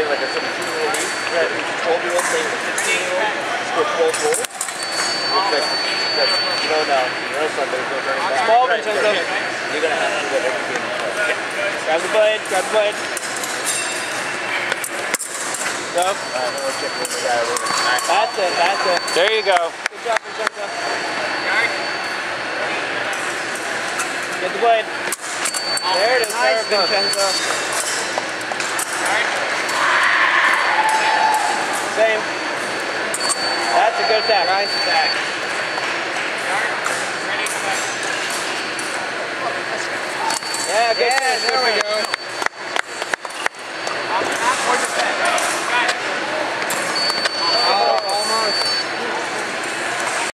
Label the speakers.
Speaker 1: played like a 17 year old league. Right. A 12 year old playing with a 16 year old. Scored 12 goals. Because, because you know now, you know son, there's no turning back.
Speaker 2: Small
Speaker 1: Right.
Speaker 2: Vincenzo.
Speaker 1: You're gonna have to do that every game you play.
Speaker 2: Grab the blade, grab the blade. Go.
Speaker 1: Uh, no check when we got a little.
Speaker 2: That's it, that's it.
Speaker 3: There you go.
Speaker 2: Good job, Vincenzo. Get the blade. There it is,
Speaker 4: Nice,
Speaker 2: there,
Speaker 4: Vincenzo.
Speaker 2: That's a good attack.
Speaker 4: Nice attack.
Speaker 2: Yeah, good
Speaker 4: Yeah, there
Speaker 2: good
Speaker 4: we go.